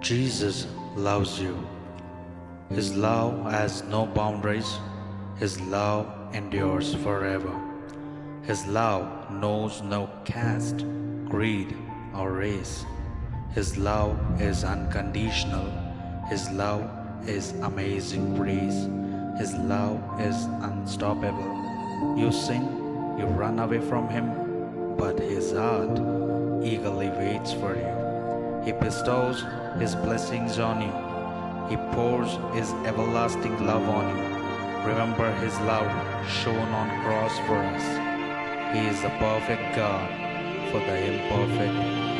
Jesus loves you. His love has no boundaries. His love endures forever. His love knows no caste, creed, or race. His love is unconditional. His love is amazing grace. His love is unstoppable. You sin, you run away from Him, but His heart eagerly waits for you. He bestows His blessings on you. He pours His everlasting love on you. Remember His love shown on cross for us. He is the perfect God for the imperfect.